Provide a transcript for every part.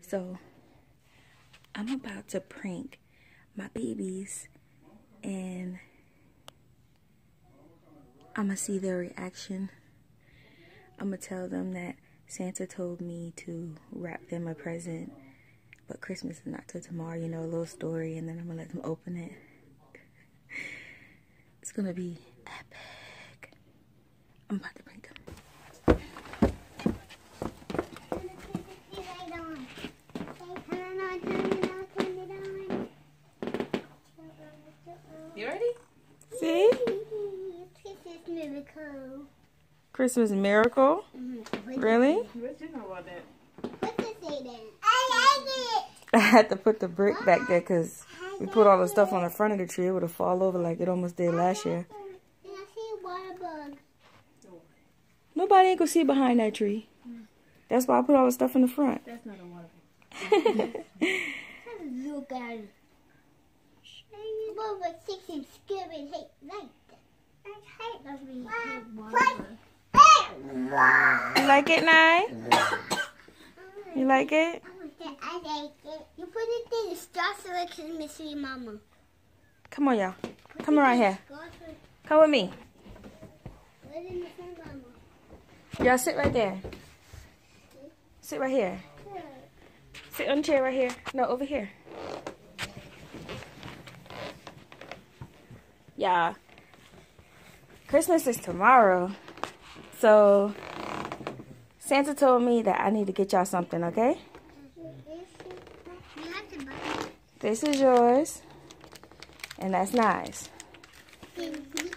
So, I'm about to prank my babies and I'm gonna see their reaction. I'm gonna tell them that Santa told me to wrap them a present, but Christmas is not till tomorrow, you know, a little story, and then I'm gonna let them open it. It's gonna be epic. I'm about to prank them. You ready? See? Christmas miracle. Christmas miracle? Mm-hmm. Really? What you know about that? What does say then? I like it. I had to put the brick back there because we put all the stuff on the front of the tree. It would have fall over like it almost did last year. And I see a water bug. Nobody ain't gonna see behind that tree. That's why I put all the stuff in the front. That's not a water. Look at it. What was six and scary hate like that? I hate those really hate water bug. You like it, Nye? You like it? I like it. You put it in the straw so it can miss me, Mama. Come on, y'all. Come around here. Come with me. Put it in the front, Mama. Y'all sit right there. Sit right here. Sit on the chair right here. No, over here. Yeah. Christmas is tomorrow. So Santa told me that I need to get y'all something, okay? You have to buy it. This is yours. And that's nice. Can you open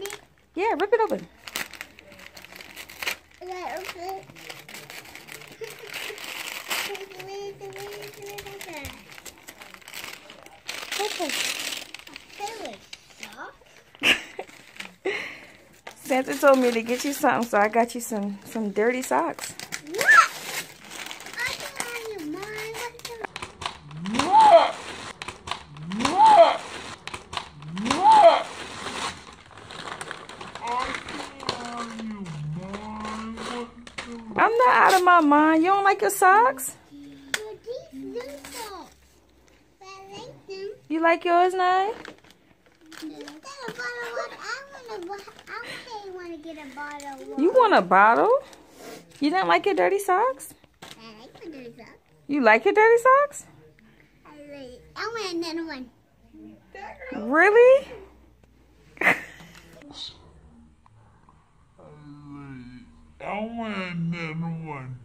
it? Yeah, rip it open. Can I open it? Where is it? Where is it? Where is it? Where is it? Okay. Favorite sock? Santa told me to get you something, so I got you some some dirty socks. I'm not out of my mind. You don't like your socks? You like yours, Nye of bottle of water, I want to. I okay want to get a bottle of water. You want a bottle? You didn't like your dirty socks? I like my dirty socks. You like your dirty socks? I like. I want another one. Really? I want another one.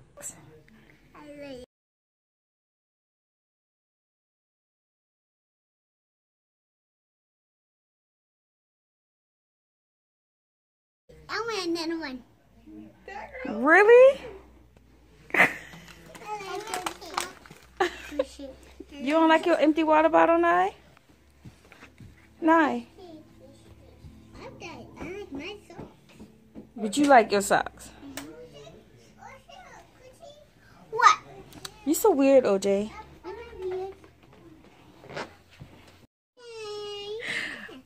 I want another one. Really? I like it. You don't like your empty water bottle, Nye? Nye, I like my socks. but you like your socks. What? You so weird, OJ.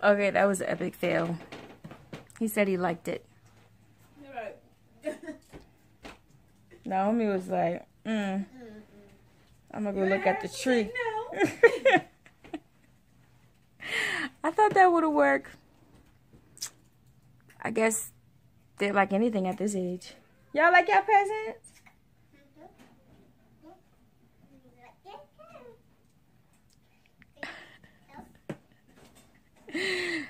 Okay, that was an epic fail. He said he liked it. You're right. Naomi was like, mm. I'm gonna go look at the tree. I thought that would have worked. I guess they're like anything at this age. Y'all like your presents?